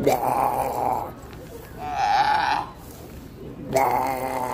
Bah. Bah.